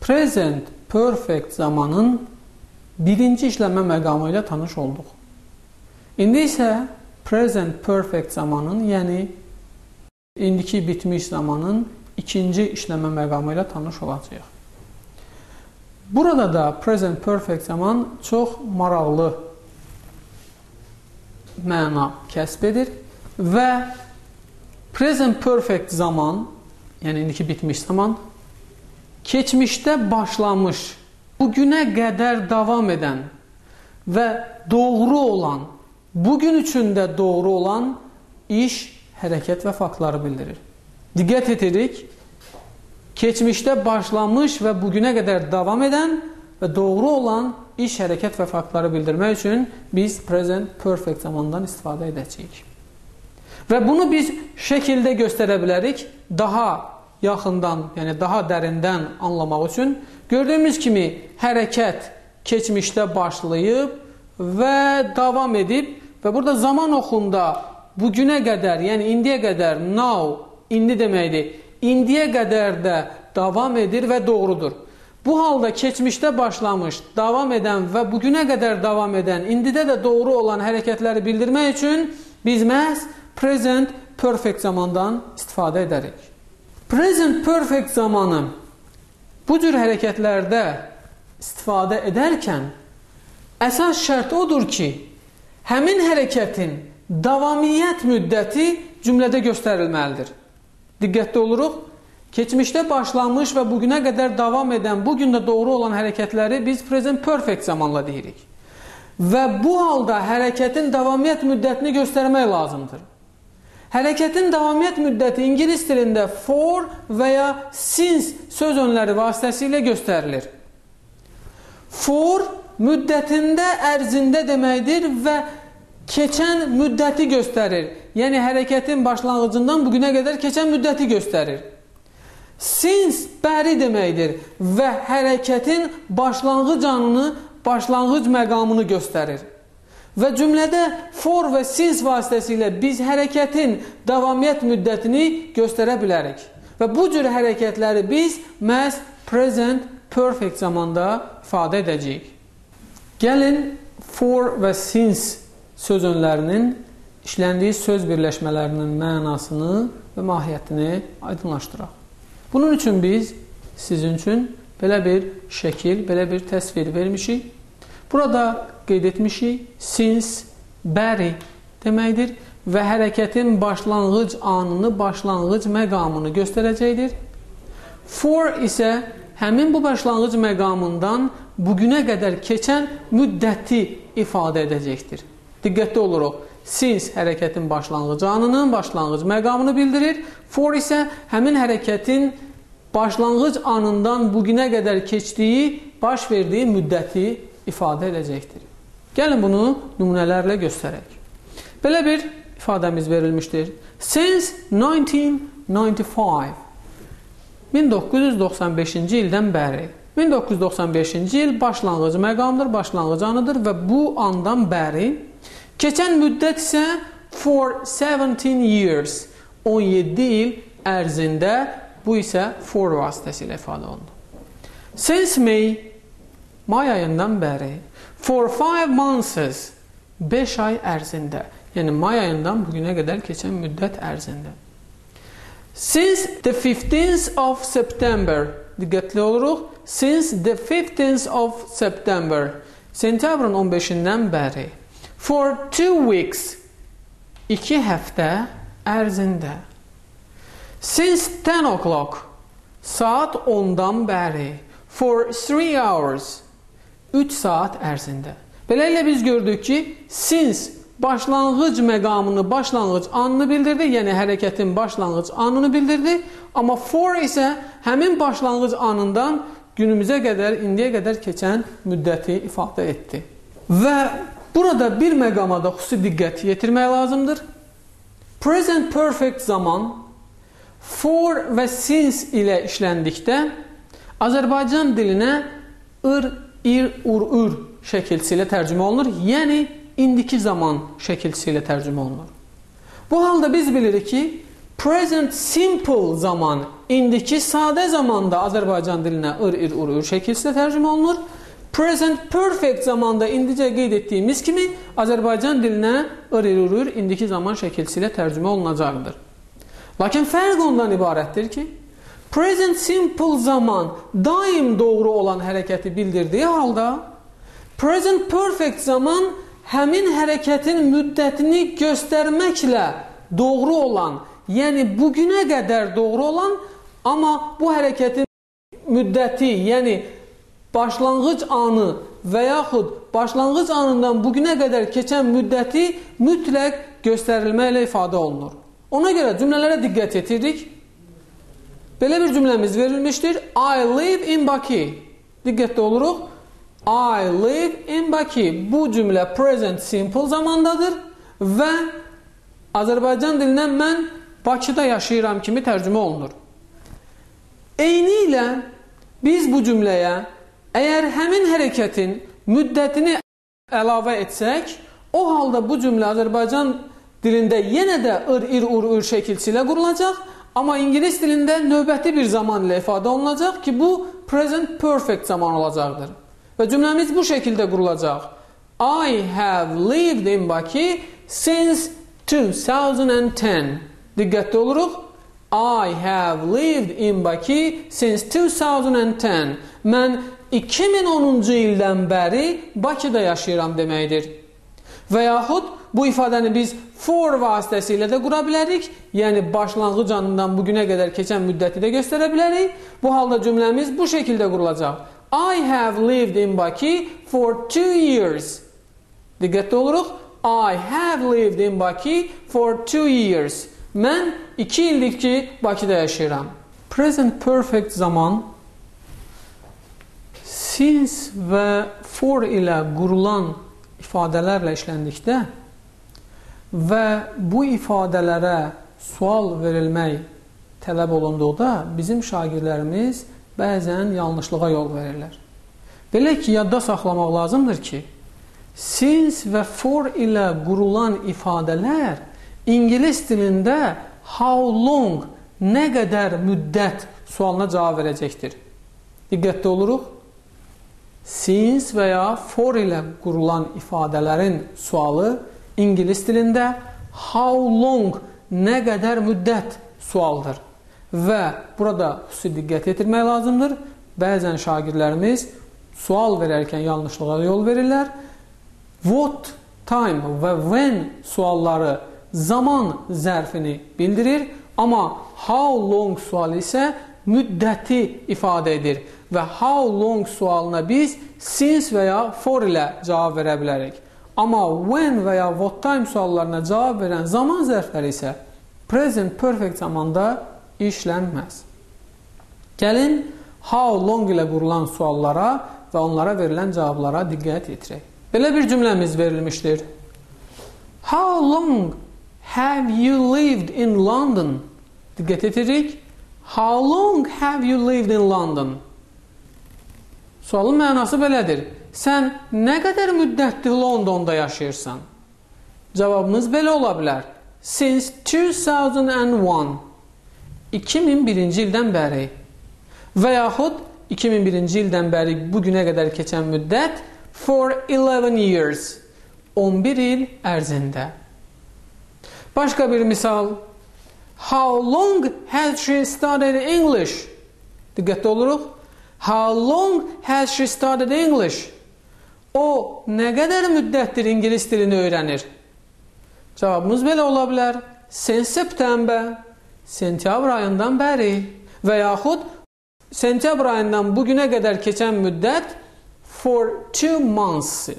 present perfect zamanın birinci işləmə məqamı ilə tanış olduq. İndi isə present perfect zamanın, yəni indiki bitmiş zamanın ikinci işləmə məqamı ilə tanış olacağıq. Burada da present perfect zaman çox maraqlı məna kəsb edir və present perfect zaman, yəni indiki bitmiş zaman keçmişdə başlamış, bu günə qədər davam edən və doğru olan, bu gün üçün də doğru olan iş, hərəkət və faktları bildirir. Diqqət edirik, keçmişdə başlamış və bugünə qədər davam edən və doğru olan iş, hərəkət və faktları bildirmək üçün biz present perfect zamandan istifadə edəcəyik. Və bunu biz şəkildə göstərə bilərik daha yaxından, yəni daha dərindən anlamaq üçün. Gördüyümüz kimi hərəkət keçmişdə başlayıb və davam edib və burada zaman oxunda bugünə qədər, yəni indiyə qədər now, indi deməkdir. İndiyə qədər də davam edir və doğrudur. Bu halda keçmişdə başlamış, davam edən və bugünə qədər davam edən, indidə də doğru olan hərəkətləri bildirmək üçün biz məhz present perfect zamandan istifadə edərik. Present perfect zamanı bu cür hərəkətlərdə istifadə edərkən əsas şərt odur ki, həmin hərəkətin davamiyyət müddəti cümlədə göstərilməlidir. Diqqətli oluruq. Keçmişdə başlanmış və bugünə qədər davam edən, bu gün də doğru olan hərəkətləri biz present perfect zamanla deyirik. Və bu halda hərəkətin davamiyyət müddətini göstərmək lazımdır. Hərəkətin davamiyyət müddəti ingilis dilində for və ya since söz önləri vasitəsilə göstərilir. For müddətində, ərzində deməkdir və keçən müddəti göstərir. Yəni hərəkətin başlanğıcından bu günə qədər keçən müddəti göstərir. Since bəri deməkdir və hərəkətin başlanğıc anını, başlanğıc məqamını göstərir. Və cümlədə for və since vasitəsilə biz hərəkətin davamiyyət müddətini göstərə bilərik. Və bu cür hərəkətləri biz məhz present perfect zamanda ifadə edəcəyik. Gəlin for və since söz önlərinin işləndiyi söz birləşmələrinin mənasını və mahiyyətini aydınlaşdıraq. Bunun üçün biz sizin üçün belə bir şəkil, belə bir təsvir vermişik. Burada qeyd etmişik since, bəri deməkdir və hərəkətin başlanğıc anını, başlanğıc məqamını göstərəcəkdir. For isə həmin bu başlanğıc məqamından bugünə qədər keçən müddəti ifadə edəcəkdir. Diqqətli oluruq. Since hərəkətin başlanğıc anının, başlanğıc məqamını bildirir. For isə həmin hərəkətin başlanğıc anından bu günə qədər keçdiyi, baş verdiyi müddəti ifadə edəcəkdir. Gəlin bunu nümunələrlə göstərək. Belə bir ifadəmiz verilmişdir. Since 1995 1995-ci ildən bəri 1995-ci il başlanğıc məqamdır, başlanğıc anıdır və bu andan bəri Keçən müddət isə for 17 years, 17 il ərzində bu isə for vasitəsilə ifadə olunur. Since May, may ayından bəri, for 5 months, 5 ay ərzində, yəni may ayından. Since the 15th of September, since the 15th of September, sentyabrın 15-dən bəri, For two weeks, iki həftə ərzində. Since 10 o'clock, saat 10-dan bəri. For three hours, 3 saat ərzində. Beləliklə biz gördük ki, since başlanğıc məqamını, başlanğıc anını bildirdi, yəni hərəkətin başlanğıc anını bildirdi, amma for isə həmin başlanğıc anından günümüzə qədər, indiyə qədər keçən müddəti ifadə etdi. Və Burada bir məqama da xüsusi diqqət yetirmək lazımdır. Present perfect zaman for və since ilə işləndikdə Azərbaycan dilinə ır, ir, ur, ür şəkilçisi ilə tərcümə olunur. Yəni indiki zaman şəkilçisi ilə tərcümə olunur. Bu halda biz bilirik ki, Present simple zaman indiki sadə zamanda Azərbaycan dilinə ır, ir, ur, ür şəkildə tərcümə olunur. Present perfect zamanda indicə qeyd etdiyimiz kimi Azərbaycan dilinə ır, ir, ur, ür indiki zaman şəkildə tərcümə olunacaqdır. Lakin fərq ondan ibarətdir ki, present simple zaman daim doğru olan hərəkəti bildirdiyi halda present perfect zaman həmin hərəkətin müddətini göstərməklə doğru olan yəni bugünə qədər doğru olan, amma bu hərəkətin müddəti, yəni başlanğıc anı və yaxud başlanğıc anından bugünə qədər keçən müddəti mütləq göstərilməklə ifadə olunur. Ona görə cümlələrə diqqət yetiririk. Belə bir cümləmiz verilmişdir. I live in Bakı. Diqqətli oluruq. I live in Bakı. Bu cümlə present simple zamandadır və Azərbaycan dilindən mən Bakıda yaşayıram kimi tərcümə olunur. Eyni ilə biz bu cümləyə əgər həmin hərəkətin müddətini əlavə etsək, o halda bu cümlə Azərbaycan dilində yenə də ır, ir, ur, ür şəkilçi ilə qurulacaq, amma ingilis dilində növbəti bir zaman ilə ifadə olunacaq ki, bu present perfect zaman olacaqdır. Və cümləmiz bu şəkildə qurulacaq. I have lived in Bakı since 2010. Diqqətli oluruq. I have lived in Bakı since 2010. Mən 2010-cu ildən bəri Bakıda yaşayıram deməkdir. Və yaxud bu ifadəni biz for vasitəsilə də qura bilərik. Yəni başlanğıc anından bu günə qədər keçən müddəti də göstərə bilərik. Bu halda cümləmiz bu şəkildə qurulacaq. I have lived in Bakı for 2 years. Diqqətli oluruq. I have lived in Bakı for 2 years. Mən 2 ildir ki, Bakıda yaşayıram. Present perfect zaman since və for ilə qurulan ifadələrlə işləndikdə və bu ifadələrə sual verilmək tələb olunduqda bizim şagirdlərimiz bəzən yanlışlığa yol verirlər. Belə ki, yadda saxlamaq lazımdır ki, since və for ilə qurulan ifadələr İngilis dilində how long, nə qədər müddət sualına cavab verəcəkdir. Diqqətli oluruq. Since və ya for ilə qurulan ifadələrin sualı ingilis dilində how long, nə qədər müddət sualdır. Və burada xüsusi diqqət yetirmək lazımdır. Bəzən şagirdlərimiz sual verərkən yanlışlığa yol verirlər. What time və when sualları zaman zərfini bildirir, amma how long sualı isə müddəti ifadə edir və how long sualına biz since və ya for ilə cavab verə bilərik. Amma when və ya what time suallarına cavab verən zaman zərfləri isə present perfect zamanda işlənməz. Gəlin how long ilə qurulan suallara və onlara verilən cavablara diqqət yetirək. Belə bir cümləmiz verilmişdir. How long Have you lived in London? Diqqət edirik. How long have you lived in London? Sualın mənası belədir. Sən nə qədər müddətdir Londonda yaşayırsan? Cavabımız belə ola bilər. Since 2001. 2001-ci ildən bəri. Və yaxud 2001-ci ildən bəri bu günə qədər keçən müddət for 11 years. 11 il ərzində. Başqa bir misal. How long has she studied English? Diqqətli oluruq. How long has she studied English? O nə qədər müddətdir ingilis dilini öyrənir? Cavabımız belə ola bilər. Since September, sentyabr ayından bəri və yaxud sentyabr ayından bu günə qədər keçən müddət for two months,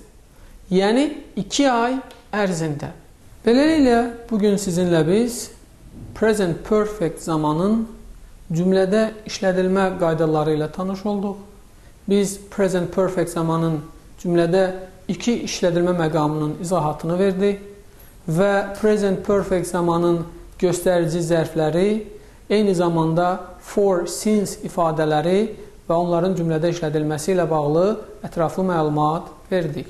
yəni 2 ay ərzində. Beləliklə, bugün sizinlə biz present perfect zamanın cümlədə işlədilmə qaydaları ilə tanış olduq. Biz present perfect zamanın cümlədə iki işlədilmə məqamının izahatını verdik və present perfect zamanın göstərici zərfləri, eyni zamanda for, since ifadələri və onların cümlədə işlədilməsi ilə bağlı ətraflı məlumat verdik.